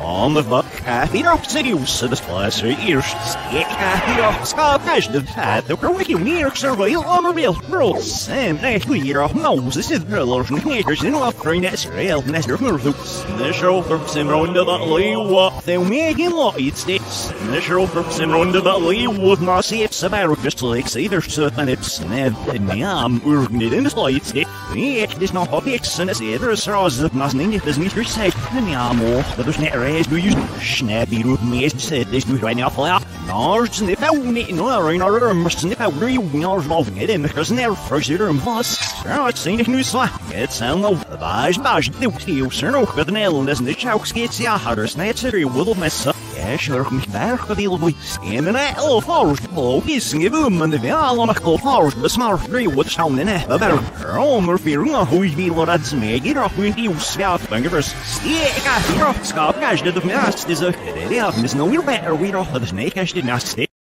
on the of city use of the splash ears. Stick Kathy of Scott Cash the the Wiki near surveil on a real girl. Sam, off nose, this is the large makers in offering Israel, Nestor. The show for Simron to the Lee, what they'll make in light sticks. The show for Simron to the not see if Sabaru just like there's certain it's nev, and I'm urging it in the light. Het is nog op iets en het is eerder zoals het nas niet is niet gezegd. En ja, mo, dat is net reis nu je snap die roep meest zit is nu bijna aflaat. Nou, snip out niet no er een ander maar snip out er je wingers nog niet in because never first er een vast. Zo, het zijn nu zwaar. Het zijn nog baas baas de heel sir is ja harder snap zit er wil met Ja, slurk mich berg gedeel boy. En een el forst bo is gebum en de wel nog go forst besmar free in het. Maar romer vir een hoe wie wat het smeg hier op wie die swaat bangers. Ja, ik ga hier op skap gas de mes dis a ja, mis no weer better we off the snake did not.